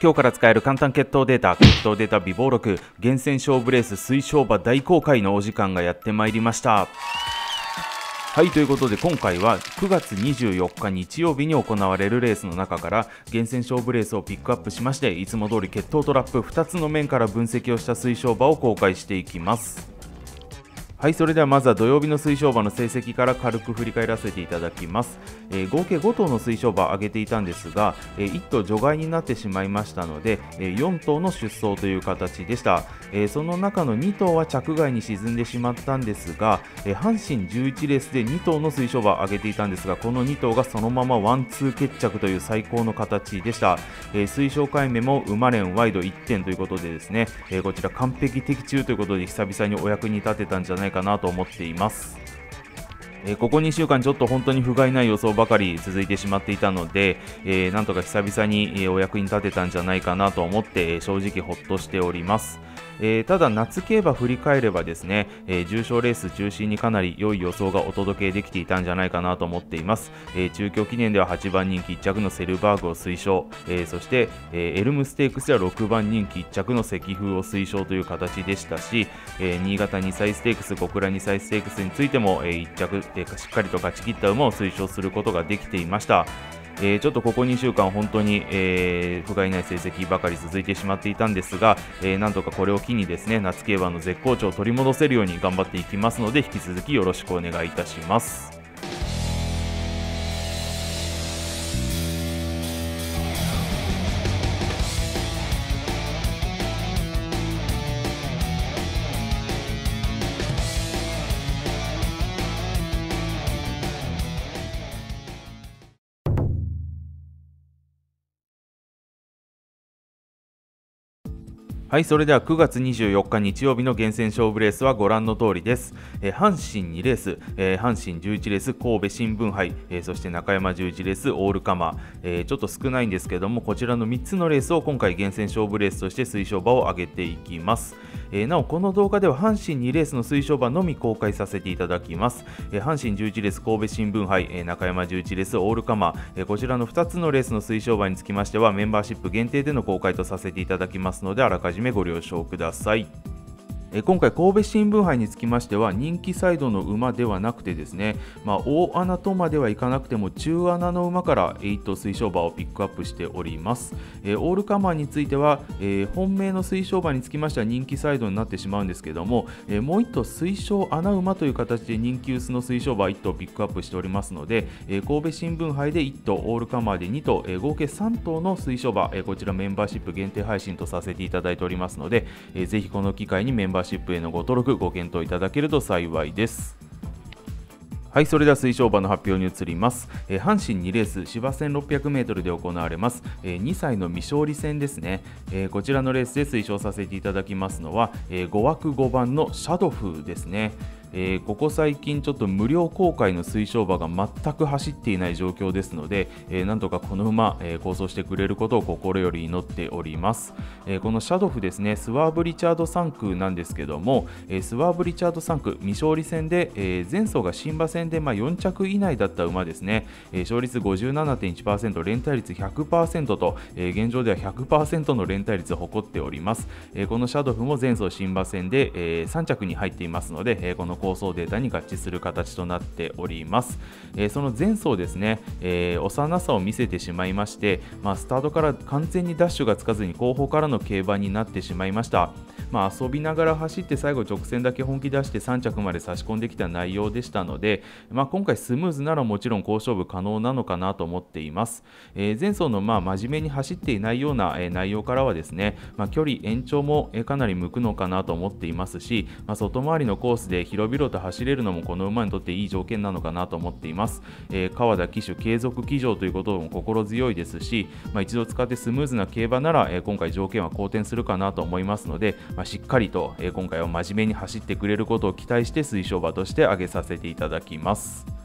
今日から使える簡単決闘データ、決闘データ微暴録、厳選勝負レース推奨馬大公開のお時間がやってまいりました。はいということで今回は9月24日日曜日に行われるレースの中から厳選勝負レースをピックアップしましていつも通り決闘トラップ2つの面から分析をした推奨馬を公開していきますはいそれではまずは土曜日の推奨馬の成績から軽く振り返らせていただきます、えー、合計5頭の推奨馬上げていたんですが、えー、1頭除外になってしまいましたので、えー、4頭の出走という形でした、えー、その中の2頭は着外に沈んでしまったんですが、え、阪神11レースで2頭の推奨馬上げていたんですがこの2頭がそのままワンツー決着という最高の形でした、えー、推奨回目も馬連ワイド1点ということでですね、え、こちら完璧的中ということで久々にお役に立てたんじゃないかなと思っています。え、ここ2週間ちょっと本当に不甲斐ない予想ばかり続いてしまっていたので、えー、なんとか久々に、お役に立てたんじゃないかなと思って、正直ほっとしております。えー、ただ夏競馬振り返ればですね、えー、重賞レース中心にかなり良い予想がお届けできていたんじゃないかなと思っています、えー、中京記念では8番人気1着のセルバーグを推奨、えそして、えエルムステークスでは6番人気1着の石風を推奨という形でしたし、え新潟2歳ステークス小倉2歳ステークスについても、え1着、えしっかりと勝ち切った馬を推奨することができていました。えー、ちょっとここ2週間本当に、えー、不甲斐ない成績ばかり続いてしまっていたんですが、えー、なんとかこれを機にですね夏競馬の絶好調を取り戻せるように頑張っていきますので引き続きよろしくお願いいたします。はい、それでは9月24日日曜日の厳選勝負レースはご覧の通りです。えー、阪神2レース、えー、阪神11レース神戸新聞杯、えー、そして中山11レースオールカマー、えちょっと少ないんですけども、こちらの3つのレースを今回厳選勝負レースとして推奨馬を上げていきます。えなお、この動画では阪神2レースの推奨馬のみ公開させていただきます。え阪神11レース神戸新聞杯、え中山11レースオールカマー、えこちらの2つのレースの推奨馬につきましてはメンバーシップ限定での公開とさせていただきますのであらかじめご了承ください。今回神戸新聞杯につきましては人気サイドの馬ではなくてですね、まあ、大穴とまではいかなくても中穴の馬から8推奨馬をピックアップしております、えオールカマーについては、え、本命の推奨馬につきましては人気サイドになってしまうんですけども、え、もう1頭推奨穴馬という形で人気薄の推奨馬1頭ピックアップしておりますので、え神戸新聞杯で1頭オールカマーで2頭、え合計3頭の推奨馬、えこちらメンバーシップ限定配信とさせていただいておりますので、えー、ぜひこの機会にメンバーシップへのご登録ご検討いただけると幸いですはい、それでは推奨馬の発表に移ります。えー、阪神2レース、芝 1600m で行われます、えー、2歳の未勝利戦ですね、えー、こちらのレースで推奨させていただきますのは、え5枠5番のシャドフですね。えー、ここ最近ちょっと無料公開の推奨馬が全く走っていない状況ですので、えー、なんとかこの馬、えー、構想してくれることを心より祈っております、えこのシャドフですねスワーブ・リチャード3区なんですけども、えスワーブ・リチャード3区未勝利戦で、え前走が新馬戦で、まあ、4着以内だった馬ですね、え勝率57.1%連帯率100%と、え現状では100%の連帯率を誇っております、えこのシャドフも前走新馬戦で、え3着に入っていますので、えこの構想データに合致する形となっております。えー、その前走ですね、えー、幼さを見せてしまいまして、まあ、スタートから完全にダッシュがつかずに後方からの競馬になってしまいました。まあ、遊びながら走って最後直線だけ本気出して3着まで差し込んできた内容でしたので、まあ、今回スムーズならもちろん好勝負可能なのかなと思っています。えー、前走のまあ真面目に走っていないような、内容からはですね、まあ、距離延長も、かなり向くのかなと思っていますし、まあ、外回りのコースで広々と走れるのもこの馬にとっていい条件なのかなと思っています。えー、川田騎手継続騎乗ということも心強いですし、まあ、一度使ってスムーズな競馬なら、え、今回条件は好転するかなと思いますので、まあ、しっかりと、え、今回は真面目に走ってくれることを期待して推奨馬として挙げさせていただきます。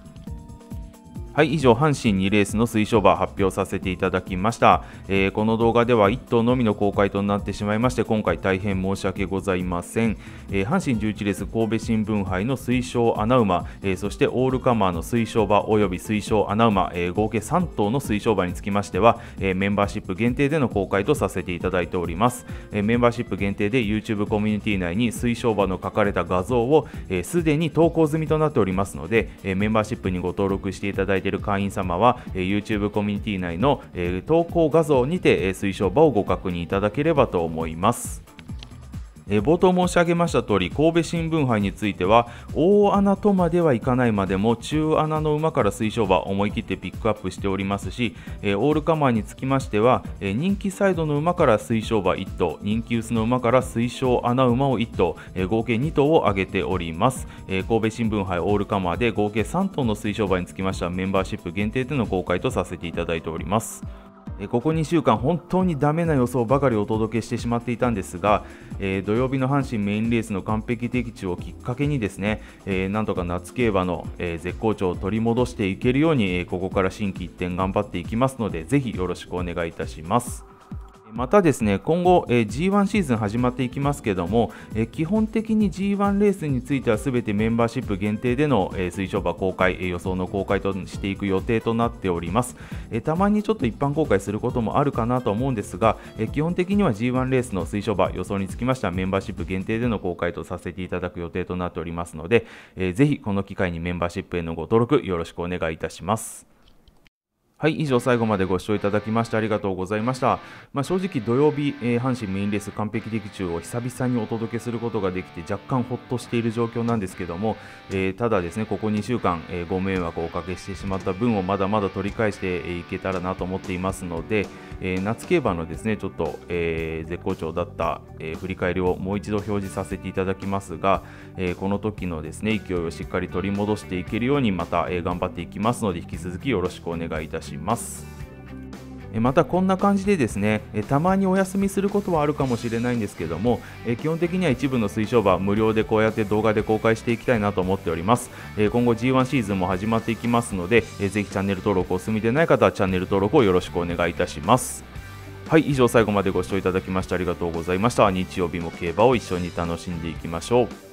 はい以上阪神2レースの推奨馬発表させていただきました、えー、この動画では1頭のみの公開となってしまいまして今回大変申し訳ございません、えー、阪神11レース神戸新聞杯の推奨穴馬、えー、そしてオールカマーの推奨馬および推奨穴馬、え合計3頭の推奨馬につきましては、えメンバーシップ限定での公開とさせていただいております、えメンバーシップ限定で YouTube コミュニティ内に推奨馬の書かれた画像をすで、に投稿済みとなっておりますので、えメンバーシップにご登録していただいている会員様はは、え YouTube コミュニティ内の、え投稿画像にて、え推奨場をご確認いただければと思います。え冒頭申し上げました通り神戸新聞杯については大穴とまではいかないまでも中穴の馬から推奨馬思い切ってピックアップしておりますし、えオールカマーにつきましては、え人気サイドの馬から推奨馬1頭人気薄の馬から推奨穴馬を1頭、え合計2頭を挙げております、え神戸新聞杯オールカマーで合計3頭の推奨馬につきましてはメンバーシップ限定での公開とさせていただいております。ここ2週間、本当にダメな予想ばかりお届けしてしまっていたんですが、えー、土曜日の阪神メインレースの完璧的中をきっかけにですね、えー、なんとか夏競馬の、えー、絶好調を取り戻していけるように、えここから心機一転頑張っていきますので、ぜひよろしくお願いいたします。またですね今後、えー、G1 シーズン始まっていきますけども、えー、基本的に G1 レースについてはすべてメンバーシップ限定での、えー、推奨馬公開、えー、予想の公開としていく予定となっております、えー、たまにちょっと一般公開することもあるかなと思うんですが、えー、基本的には G1 レースの推奨馬予想につきましてはメンバーシップ限定での公開とさせていただく予定となっておりますので、えー、ぜひこの機会にメンバーシップへのご登録よろしくお願いいたします。はい、以上最後までご視聴いただきましてありがとうございました。まあ、正直土曜日、えー、阪神メインレース完璧的中を久々にお届けすることができて若干ほっとしている状況なんですけども、えー、ただですね、ここ2週間、えー、ご迷惑をおかけしてしまった分をまだまだ取り返していけたらなと思っていますので、え夏競馬のですね、ちょっと、え絶好調だった、え振り返りをもう一度表示させていただきますが、えこの時のですね、勢いをしっかり取り戻していけるようにまた、え頑張っていきますので、引き続きよろしくお願いいたします。します。またこんな感じでですねたまにお休みすることはあるかもしれないんですけども基本的には一部の推奨馬無料でこうやって動画で公開していきたいなと思っております。今後 G1 シーズンも始まっていきますのでぜひチャンネル登録お済みでない方はチャンネル登録をよろしくお願いいたします。はい以上最後までご視聴いただきましてありがとうございました。日曜日も競馬を一緒に楽しんでいきましょう。